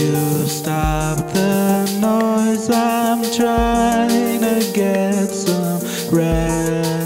you stop the noise? I'm trying to get some rest.